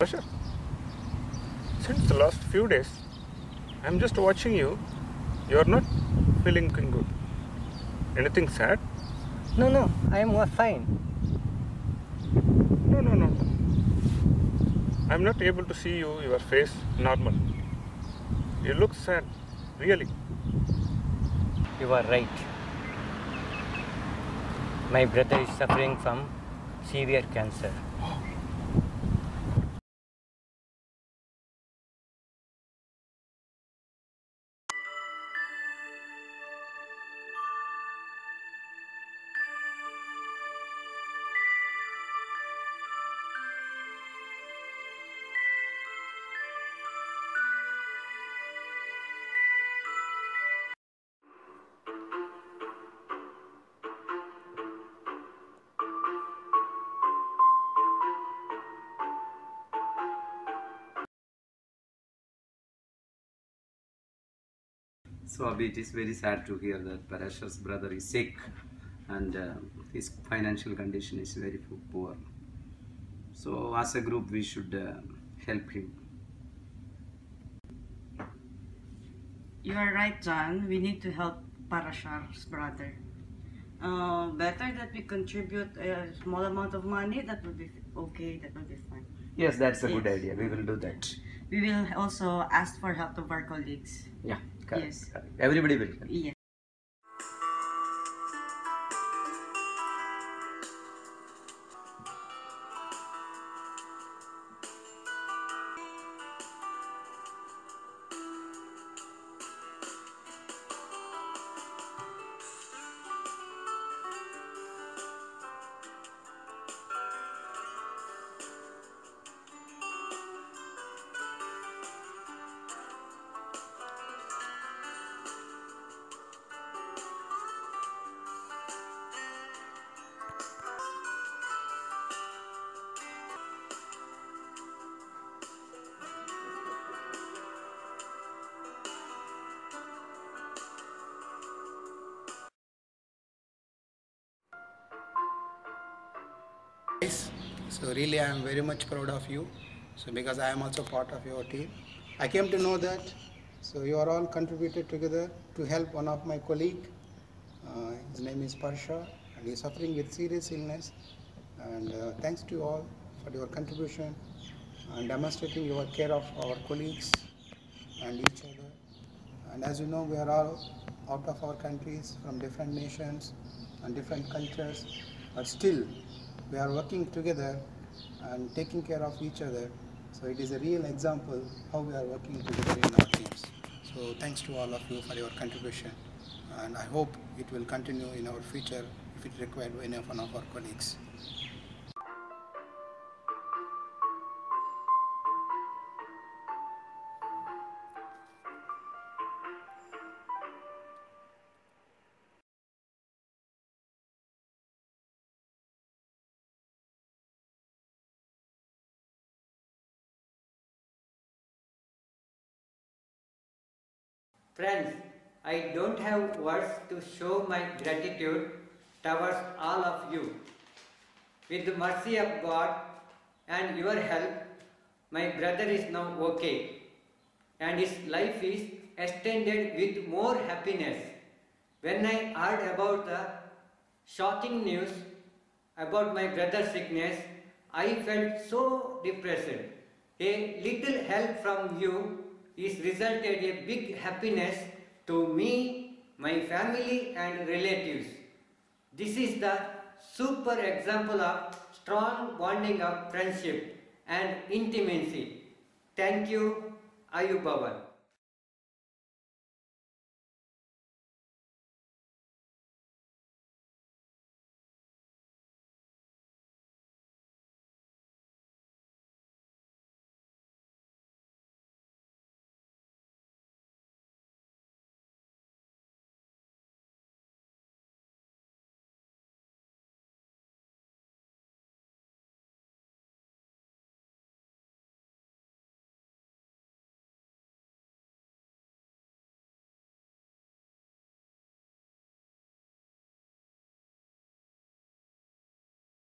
Pressure. Since the last few days, I'm just watching you. You're not feeling good. Anything sad? No, no, I am fine. No, no, no. no. I'm not able to see you, your face normal. You look sad, really. You are right. My brother is suffering from severe cancer. Oh. So Abhi, it is very sad to hear that Parash's brother is sick and uh, his financial condition is very poor. So as a group we should uh, help him. You are right, John. We need to help Parashar's brother. Uh, better that we contribute a small amount of money. That would be okay. That would be fine. Yes, that's a good idea. We will do that. We will also ask for help of our colleagues. Yeah, correct. Yes. correct. Everybody will help. Guys, So really I am very much proud of you. So because I am also part of your team. I came to know that so you are all contributed together to help one of my colleague. Uh, his name is Parsha and he is suffering with serious illness. And uh, thanks to you all for your contribution and demonstrating your care of our colleagues and each other. And as you know, we are all out of our countries from different nations and different cultures, but still we are working together and taking care of each other. So it is a real example how we are working together in our teams. So thanks to all of you for your contribution, and I hope it will continue in our future if it required by any of one of our colleagues. Friends, I don't have words to show my gratitude towards all of you. With the mercy of God and your help, my brother is now okay and his life is extended with more happiness. When I heard about the shocking news about my brother's sickness, I felt so depressed. A little help from you is resulted a big happiness to me, my family and relatives. This is the super example of strong bonding of friendship and intimacy. Thank you, Ayubowan.